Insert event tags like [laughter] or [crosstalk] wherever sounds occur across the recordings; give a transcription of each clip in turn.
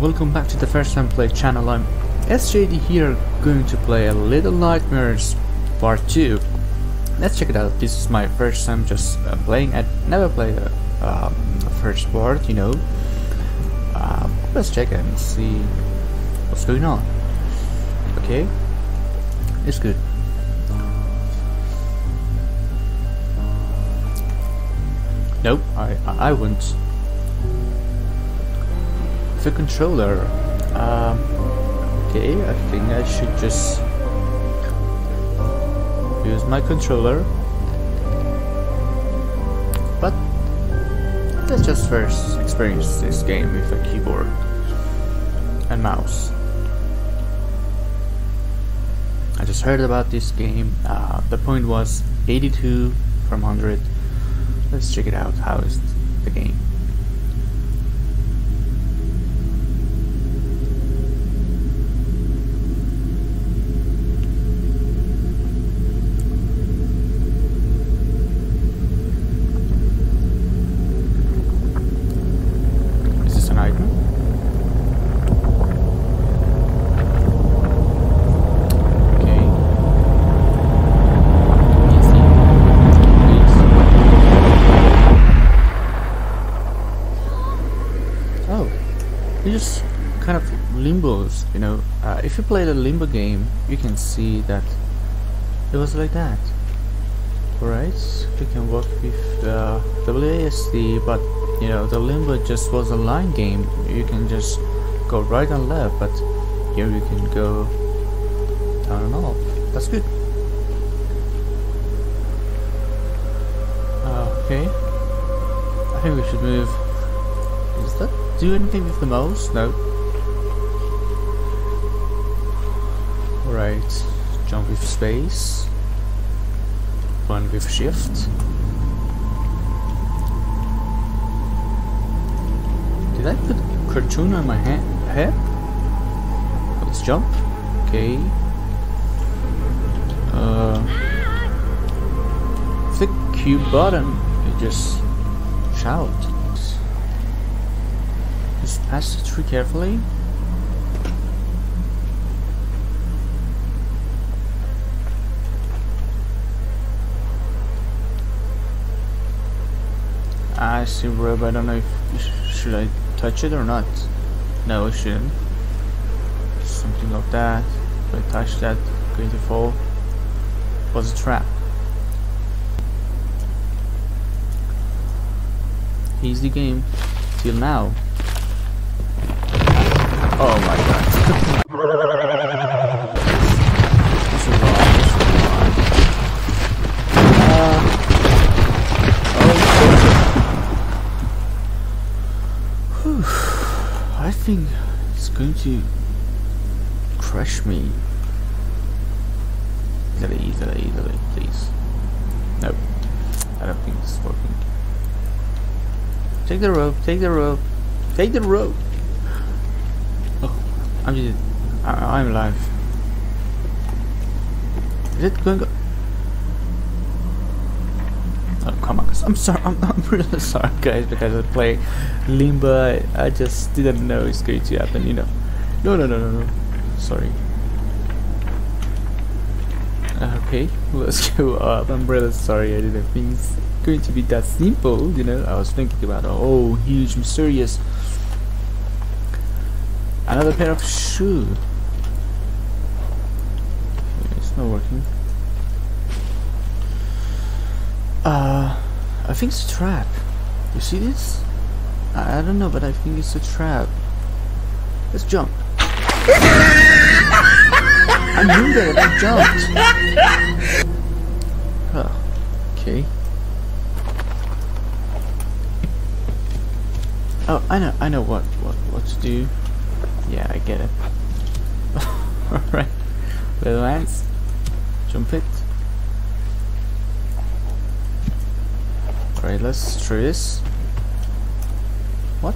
welcome back to the first time play channel. I'm SJD here going to play a Little Nightmares part 2. Let's check it out. This is my first time just uh, playing. I never played a, um, a first part, you know. Uh, let's check and see what's going on. Okay, it's good. Nope, I I won't. The controller. Um, okay, I think I should just use my controller. But let's just first experience this game with a keyboard and mouse. I just heard about this game. Uh, the point was 82 from 100. Let's check it out. How is the game? Is this an item? Okay. Easy. Please. Oh, it just kind of limbos, you know. Uh, if you play the limbo game, you can see that it was like that. Alright, you can work with uh, WASD, but you know, the limbo just was a line game. You can just go right and left, but here you can go down and off. That's good. Uh, okay. I think we should move. Does that do anything with the mouse? No. Alright. Jump with space. Run with shift. Did I put cartoon on my head? Let's jump. Okay. Uh, the Q button, you just shout. Just pass the tree carefully. I see Rob, I don't know if should I touch it or not. No, I shouldn't. Something like that. If I touch that, going to fall. Was a trap. Easy game. Till now. Oh my god. Oh, [sighs] I think it's going to crush me. Easily, easily, easily, please. Nope. I don't think it's working. Take the rope, take the rope, take the rope. I'm just, I, I'm alive. Is it going? Go oh come on! I'm sorry. I'm, I'm really [laughs] sorry, guys, because I play Limbo. I, just didn't know it's going to happen. You know. No, no, no, no, no. Sorry. Uh, okay, [laughs] let's go up. I'm really sorry. I didn't think it's going to be that simple. You know, I was thinking about oh, huge, mysterious. Another pair of shoes. It's not working. Uh, I think it's a trap. You see this? I, I don't know, but I think it's a trap. Let's jump. I knew that. I jumped. Huh. Okay. Oh, I know. I know what what what to do. Yeah, I get it. [laughs] All right. Little ants. Jump it. Alright, let's try this. What?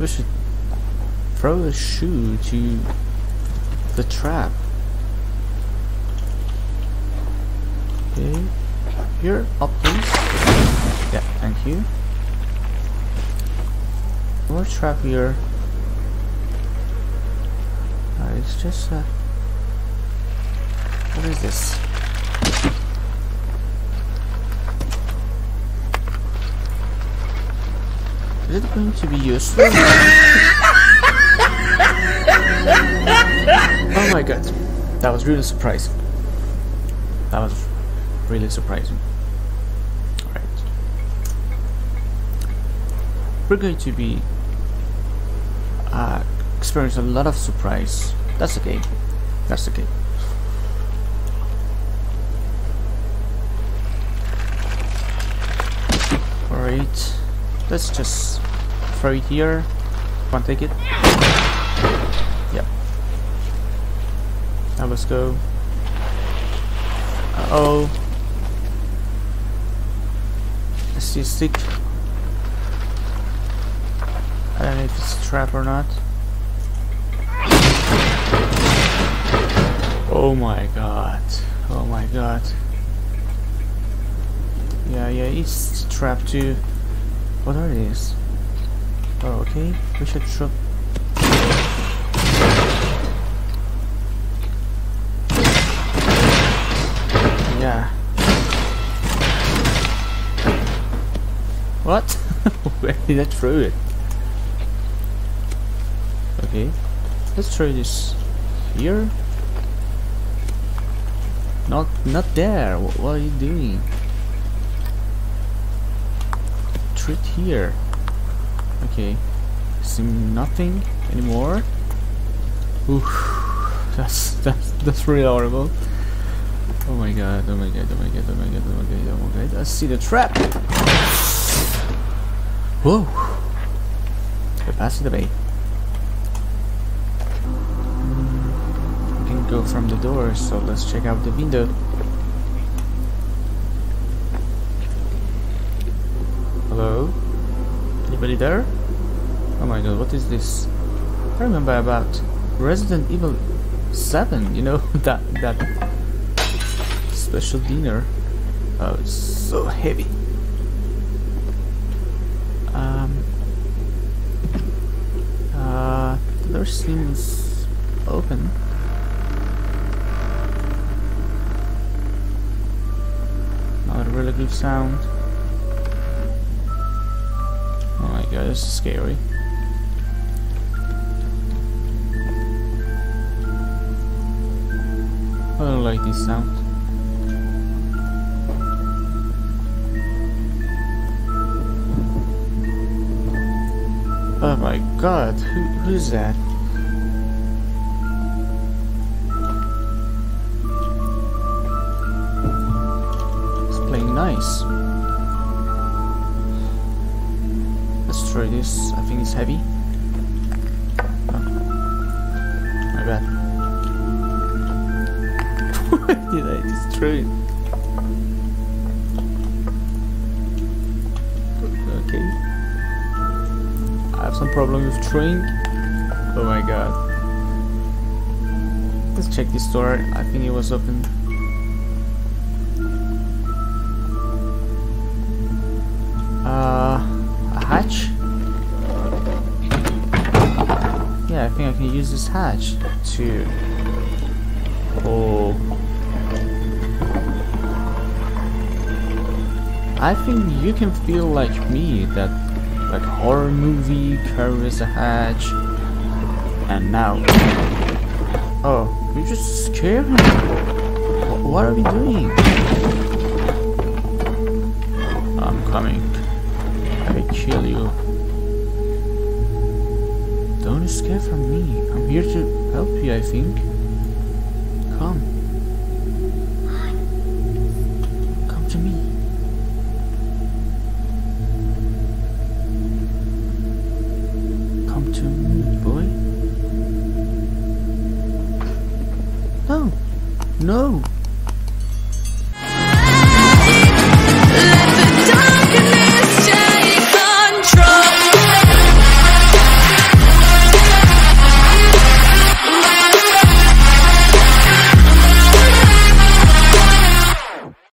We should throw the shoe to the trap. Okay. here? Up, please. Yeah, thank you. More trap here. Uh, it's just uh, what is this? Is it going to be useful? [laughs] oh my god, that was really surprising. That was really surprising. We're going to be uh, experience a lot of surprise. That's okay. That's okay. Alright. Let's just throw it here. Want to take it? Yep. Now let's go. Uh oh. I see a stick. I don't know if it's a trap or not. Oh my god. Oh my god. Yeah, yeah, it's trapped too. What are these? Oh, okay. We should drop. Yeah. What? [laughs] Where did I throw it? Okay. Let's try this here. Not, not there. What, what are you doing? Treat here. Okay. See nothing anymore. Oof. [laughs] That's that's that's really horrible. Oh my god, oh my god, oh my god, oh my god, oh my god, oh my god. I see the trap! Whoa! We passed the bay. Go from the door, so let's check out the window. Hello? Anybody there? Oh my god, what is this? I remember about Resident Evil 7, you know, [laughs] that that special dinner. Oh, it's so heavy. Um, uh, the door seems open. Really good sound. Oh my god, this is scary. I don't like this sound. Oh my god, who, who's that? Nice. Let's try this. I think it's heavy. Oh. My bad. Did I destroy it? Okay. I have some problem with train. Oh my god. Let's check this door. I think it was open. Hatch to... Oh... I think you can feel like me that like horror movie carries a hatch and now. Oh you just scared me. What are we doing? I'm coming. I kill you don't escape from me I'm here to help you I think come come to me Come to me, boy. No. No.